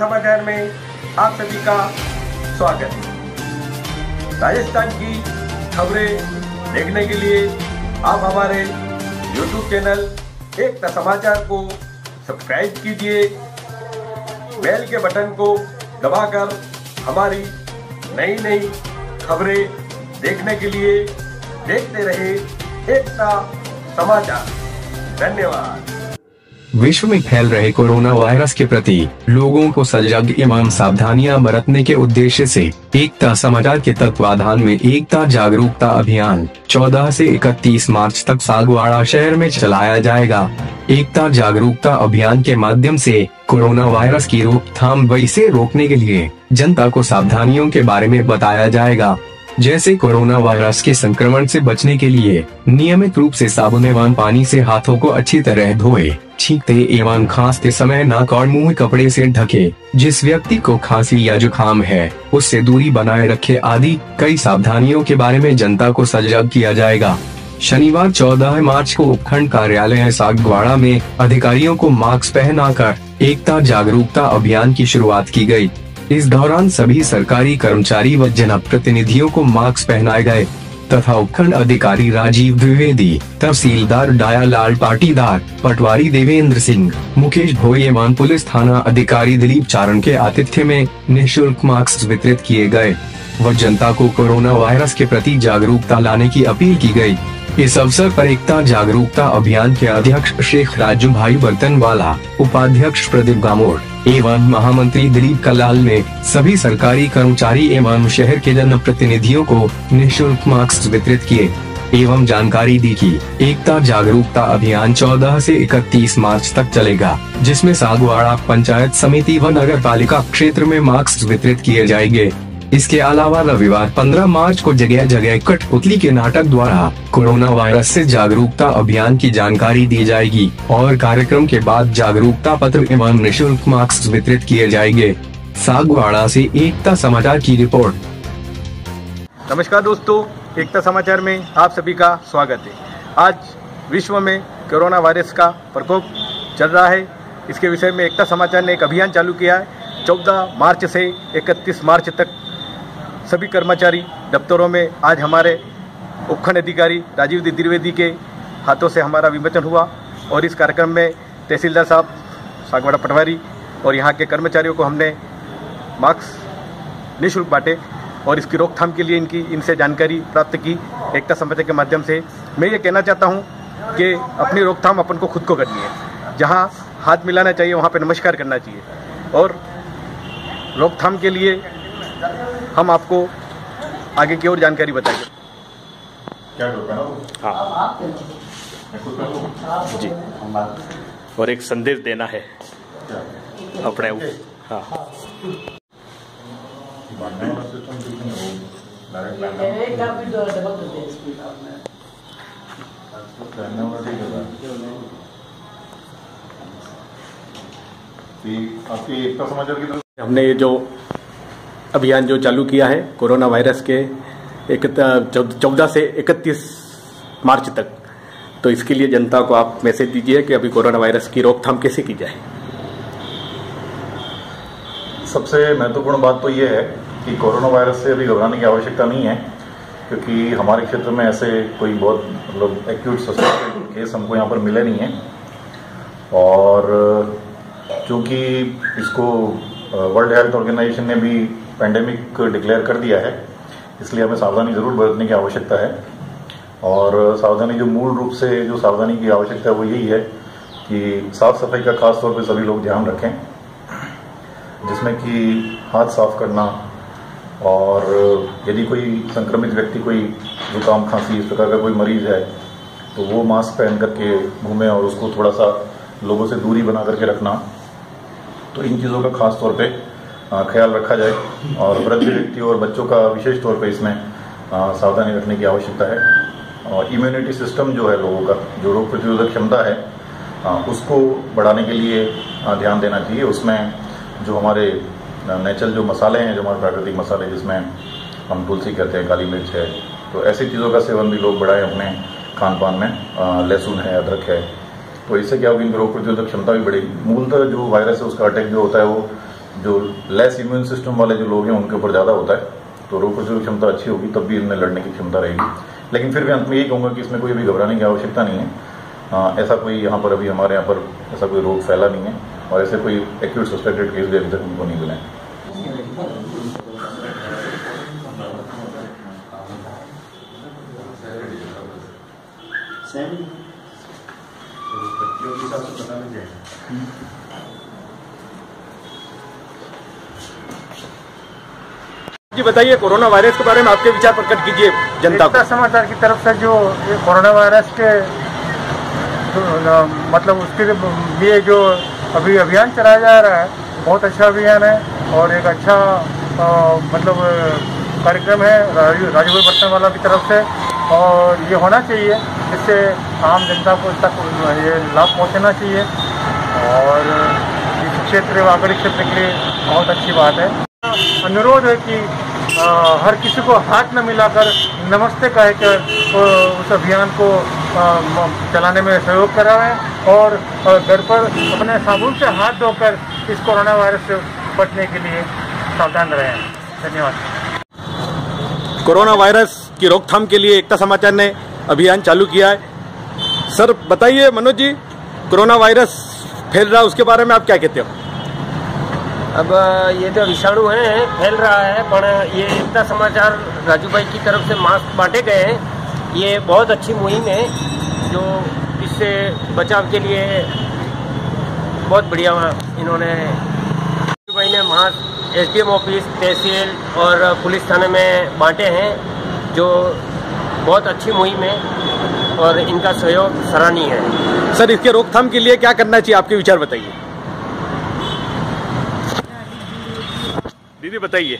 समाचार में आप सभी का स्वागत है। राजस्थान की खबरें देखने के लिए आप हमारे YouTube चैनल एकता समाचार को सब्सक्राइब कीजिए, बेल के बटन को दबाकर हमारी नई नई खबरें देखने के लिए देखते रहे एकता समाचार। धन्यवाद। विश्व में फैल रहे कोरोना वायरस के प्रति लोगों को सजग एवं सावधानियाँ बरतने के उद्देश्य से एकता समाचार के तत्वाधान में एकता जागरूकता अभियान 14 से 31 मार्च तक सागवाड़ा शहर में चलाया जाएगा। एकता जागरूकता अभियान के माध्यम से कोरोना वायरस की रोकथाम व इसे रोकने के लिए जनता को सावधानियों के बारे में बताया जाएगा। जैसे कोरोना वायरस के संक्रमण से बचने के लिए नियमित रूप से साबुन एवं पानी से हाथों को अच्छी तरह धोए, छींकते एवं खांसते समय नाक और मुँह कपड़े से ढके, जिस व्यक्ति को खांसी या जुकाम है, उससे दूरी बनाए रखे आदि कई सावधानियों के बारे में जनता को सजग किया जाएगा शनिवार 14 मार्च को उपखंड कार्यालय सागवाड़ा में अधिकारियों को मास्क पहनाकर एकता जागरूकता अभियान की शुरुआत की गई। इस दौरान सभी सरकारी कर्मचारी व जनप्रतिनिधियों को मास्क पहनाए गए, तथा उपखंड अधिकारी राजीव द्विवेदी, तहसीलदार डायालाल पाटीदार, पटवारी देवेंद्र सिंह, मुकेश एवं पुलिस थाना अधिकारी दिलीप चारण के आतिथ्य में निःशुल्क मास्क वितरित किए गए व जनता को कोरोना वायरस के प्रति जागरूकता लाने की अपील की गई। इस अवसर पर एकता जागरूकता अभियान के अध्यक्ष शेख राजू भाई बर्तन वाला उपाध्यक्ष प्रदीप गामोड़ एवं महामंत्री दिलीप कलाल ने सभी सरकारी कर्मचारी एवं शहर के जन प्रतिनिधियों को निःशुल्क मास्क वितरित किए एवं जानकारी दी कि एकता जागरूकता अभियान 14 से 31 मार्च तक चलेगा, जिसमें सागवाड़ा पंचायत समिति व नगर पालिका क्षेत्र में मास्क वितरित किए जाएँगे। इसके अलावा रविवार 15 मार्च को जगह जगह कठपुतली के नाटक द्वारा कोरोना वायरस से जागरूकता अभियान की जानकारी दी जाएगी और कार्यक्रम के बाद जागरूकता पत्र एवं निःशुल्क मास्क वितरित किए जाएँगे। सागवाड़ा से एकता समाचार की रिपोर्ट। नमस्कार दोस्तों, एकता समाचार में आप सभी का स्वागत है। आज विश्व में कोरोना वायरस का प्रकोप चल रहा है। इसके विषय में एकता समाचार ने एक अभियान चालू किया है। 14 मार्च से 31 मार्च तक सभी कर्मचारी दफ्तरों में आज हमारे उपखंड अधिकारी राजीव द्विवेदी के हाथों से हमारा विमोचन हुआ और इस कार्यक्रम में तहसीलदार साहब सागवाड़ा पटवारी और यहाँ के कर्मचारियों को हमने मास्क निःशुल्क बांटे और इसकी रोकथाम के लिए इनकी, इनसे जानकारी प्राप्त की एकता समाचार के माध्यम से। मैं ये कहना चाहता हूँ कि अपनी रोकथाम अपन को खुद को करनी है। जहाँ हाथ मिलाना चाहिए, वहाँ पे नमस्कार करना चाहिए। और रोकथाम के लिए हम आपको आगे की और जानकारी बताएँगे। है? हाँ। जी। और एक संदेश देना है। अपने हाँ। की तरफ़ हमने ये जो अभियान जो चालू किया है, कोरोना वायरस के एक चौदह से इकतीस मार्च तक। तो इसके लिए जनता को आप मैसेज दीजिए कि अभी कोरोना वायरस की रोकथाम कैसे की जाए। सबसे महत्वपूर्ण बात तो ये है कि कोरोना वायरस से अभी घबराने की आवश्यकता नहीं है, क्योंकि हमारे क्षेत्र में ऐसे कोई बहुत मतलब एक्यूट सस्पेक्टेड केस हमको यहाँ पर मिले नहीं हैं। और चूँकि इसको वर्ल्ड हेल्थ ऑर्गेनाइजेशन ने भी पेंडेमिक डिक्लेयर कर दिया है, इसलिए हमें सावधानी ज़रूर बरतने की आवश्यकता है। और सावधानी जो मूल रूप से जो सावधानी की आवश्यकता है, वो यही है कि साफ़ सफ़ाई का खास तौर पे सभी लोग ध्यान रखें, जिसमें कि हाथ साफ़ करना और यदि कोई संक्रमित व्यक्ति कोई जुकाम, खांसी, इस प्रकार का कोई मरीज़ है तो वो मास्क पहन करके घूमे और उसको थोड़ा सा लोगों से दूरी बना करके रखना। तो इन चीज़ों का खास तौर पे ख्याल रखा जाए और वृद्ध व्यक्ति और बच्चों का विशेष तौर पर इसमें सावधानी रखने की आवश्यकता है। और इम्यूनिटी सिस्टम जो है लोगों का, जो रोग प्रतिरोधक क्षमता है उसको बढ़ाने के लिए ध्यान देना चाहिए। उसमें जो हमारे नेचुरल जो मसाले हैं, जो हमारे प्राकृतिक मसाले जिसमें हम तुलसी कहते हैं, काली मिर्च है तो ऐसी चीज़ों का सेवन भी लोग बढ़ाएँ अपने खान पान में लहसुन है, अदरक है तो इससे क्या होगी, इनकी रोग प्रतिरोधक क्षमता भी बढ़ेगी। मूलतः जो वायरस है, उसका अटैक जो होता है, वो जो लेस इम्यून सिस्टम वाले जो लोग हैं उनके ऊपर ज़्यादा होता है तो रोग प्रतिरोधक क्षमता अच्छी होगी तब भी इनमें लड़ने की क्षमता रहेगी। लेकिन फिर भी अंत में यही कहूँगा कि इसमें कोई अभी घबराने की आवश्यकता नहीं है। आ, ऐसा कोई यहाँ पर अभी हमारे यहाँ पर ऐसा कोई रोग फैला नहीं है और ऐसे कोई एक्यूट सस्पेक्टेड केस भी अभी तक उनको नहीं मिले हैं। जी बताइए कोरोना वायरस के बारे में आपके विचार प्रकट कीजिए जनता को। समाचार की तरफ़ से जो कोरोना वायरस के न, मतलब उसके लिए जो अभी अभियान चलाया जा रहा है बहुत अच्छा अभियान है और एक अच्छा अ, मतलब कार्यक्रम है राजू भाई बर्तन वाला की तरफ़ से और ये होना चाहिए इससे आम जनता को तक ये लाभ पहुँचना चाहिए और इस क्षेत्र आगरी क्षेत्र के लिए बहुत अच्छी बात है। अनुरोध है कि अ, हर किसी को हाथ न मिलाकर नमस्ते कह कर उस अभियान को म- चलाने में सहयोग कराएँ और घर पर अपने साबुन से हाथ धोकर इस कोरोना वायरस से बचने के लिए सावधान रहें। धन्यवाद। कोरोना वायरस की रोकथाम के लिए एकता समाचार ने अभियान चालू किया है। सर बताइए मनोज जी कोरोना वायरस फैल रहा है उसके बारे में आप क्या कहते हो? अब ये जो विषाणु है, फैल रहा है, पर ये एकता समाचार राजू भाई की तरफ़ से मास्क बांटे गए हैं, ये बहुत अच्छी मुहिम है, जो इससे बचाव के लिए बहुत बढ़िया इन्होंने राजू भाई ने मास्क, एसडीएम ऑफ़िस, तहसील और पुलिस थाने में बांटे हैं, जो बहुत अच्छी मुहिम है और इनका सहयोग सराहनीय है। सर, इसके रोकथाम के लिए क्या करना चाहिए? आपके विचार बताइए। दीदी बताइए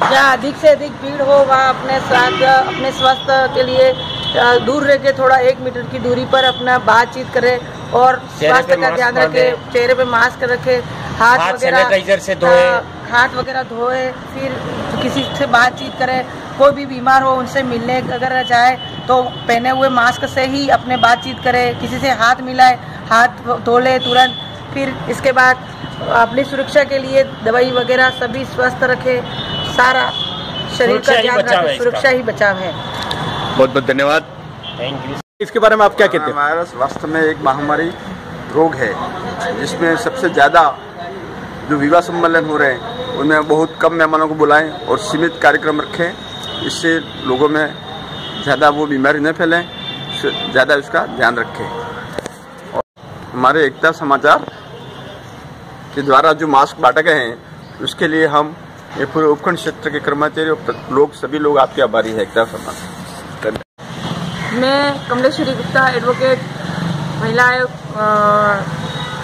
जहाँ अधिक से अधिक भीड़ हो वहाँ अपने स्वास्थ्य अपने स्वास्थ्य के लिए दूर रह के थोड़ा एक मीटर की दूरी पर अपना बातचीत करे और चेहरे स्वास्थ्य का मास्क ध्यान। रखे चेहरे पे मास्क रखे हाथ हाथ वगैरह से धोए। हाथ वगैरह धोए फिर किसी से बातचीत करे कोई भी बीमार हो उनसे मिलने अगर जाए तो पहने हुए मास्क से ही अपने बातचीत करे किसी से हाथ मिलाए हाथ धो ले तुरंत फिर इसके बाद अपनी सुरक्षा के लिए दवाई वगैरह सभी स्वस्थ रखे सारा शरीर सुरक्षा का ही ध्यान बचाव है रखे सुरक्षा ही बचाव है। बहुत बहुत धन्यवाद। थैंक यू इसके बारे में आप क्या कहते हैं? वायरस वास्तव में एक महामारी रोग है जिसमें सबसे ज़्यादा जो विवाह सम्मेलन हो रहे हैं उनमें बहुत कम मेहमानों को बुलाएँ और सीमित कार्यक्रम रखें इससे लोगों में ज़्यादा वो बीमारी न फैलें ज़्यादा उसका ध्यान रखें। हमारे एकता समाचार के द्वारा जो मास्क बांटे गए हैं, उसके लिए हम ये पूरे उपखंड क्षेत्र के कर्मचारी और लोग, सभी लोग आपके आभारी हैं, एकता समाचार। मैं कमलेश्वरी गुप्ता एडवोकेट महिला आयोग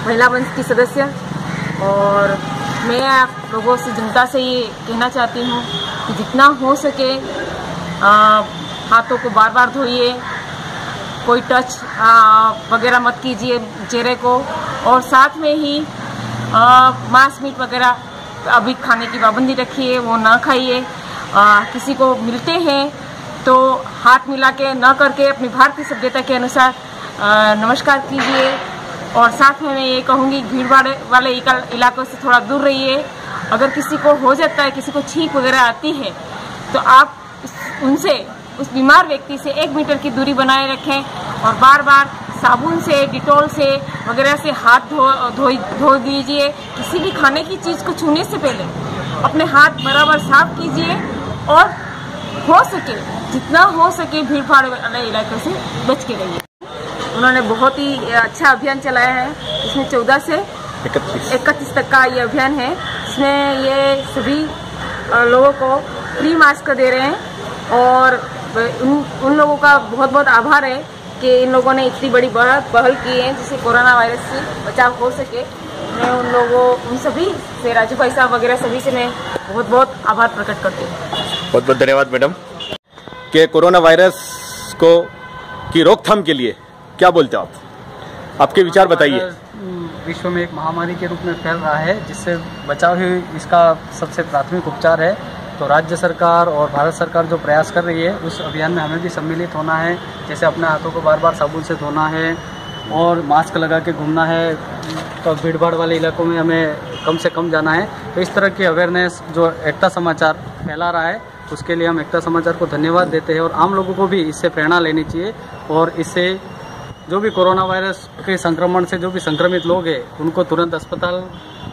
महिला मंच की सदस्य और मैं आप लोगों से, जनता से ये कहना चाहती हूँ कि जितना हो सके हाथों को बार बार धोइए कोई टच वगैरह मत कीजिए चेहरे को। और साथ में ही मांस मीट वगैरह अभी खाने की पाबंदी रखिए, वो ना खाइए। किसी को मिलते हैं तो हाथ मिला के न करके, अपनी भारतीय सभ्यता के अनुसार नमस्कार कीजिए। और साथ में मैं ये कहूँगी, भीड़ भाड़ वाले इलाकों से थोड़ा दूर रहिए। अगर किसी को हो जाता है, किसी को छींक वगैरह आती है तो आप उनसे उस बीमार व्यक्ति से एक मीटर की दूरी बनाए रखें और बार बार साबुन से डिटॉल से वगैरह से हाथ धो धो धो दीजिए। किसी भी खाने की चीज़ को छूने से पहले अपने हाथ बराबर साफ़ कीजिए और हो सके जितना हो सके भीड़ भाड़ वाले इलाकों से बच के रहिए। उन्होंने बहुत ही अच्छा अभियान चलाया है। इसमें चौदह से इकतीस। तक का ये अभियान है। इसमें ये सभी लोगों को फ्री मास्क दे रहे हैं और उन उन लोगों का बहुत बहुत आभार है कि इन लोगों ने इतनी बड़ी बहुत पहल की है जिससे कोरोना वायरस से बचाव हो सके। मैं उन लोगों उन सभी से राजू भाई साहब वगैरह सभी से मैं बहुत बहुत आभार प्रकट करती हूँ। बहुत बहुत धन्यवाद मैडम। कि कोरोना वायरस को की रोकथाम के लिए क्या बोलते हो आप? आपके विचार बताइए। विश्व में एक महामारी के रूप में फैल रहा है जिससे बचाव ही इसका सबसे प्राथमिक उपचार है। तो राज्य सरकार और भारत सरकार जो प्रयास कर रही है, उस अभियान में हमें भी सम्मिलित होना है। जैसे अपने हाथों को बार बार साबुन से धोना है और मास्क लगा के घूमना है तो भीड़ भाड़ वाले इलाकों में हमें कम से कम जाना है। तो इस तरह की अवेयरनेस जो एकता समाचार फैला रहा है, उसके लिए हम एकता समाचार को धन्यवाद देते हैं और आम लोगों को भी इससे प्रेरणा लेनी चाहिए और इससे जो भी कोरोना वायरस के संक्रमण से जो भी संक्रमित लोग हैं, उनको तुरंत अस्पताल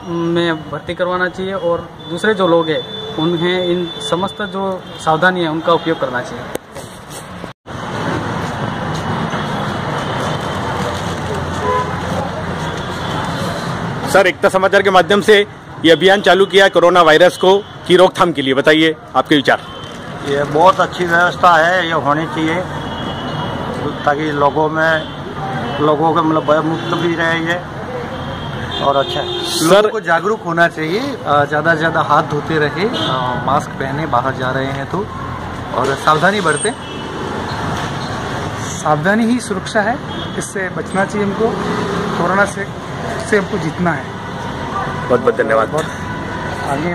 में भर्ती करवाना चाहिए और दूसरे जो लोग हैं उन्हें इन समस्त जो सावधानी है उनका उपयोग करना चाहिए। सर एकता समाचार के माध्यम से ये अभियान चालू किया है कोरोना वायरस को की रोकथाम के लिए बताइए आपके विचार। ये बहुत अच्छी व्यवस्था है ये होनी चाहिए ताकि लोगों में लोगों का मतलब भयमुक्त भी रहे ये। और अच्छा है। सर को जागरूक होना चाहिए ज़्यादा से ज़्यादा हाथ धोते रहे मास्क पहने बाहर जा रहे हैं तो। और सावधानी बरते। सावधानी ही सुरक्षा है इससे बचना चाहिए हमको कोरोना से से हमको जीतना है। बहुत बहुत धन्यवाद आगे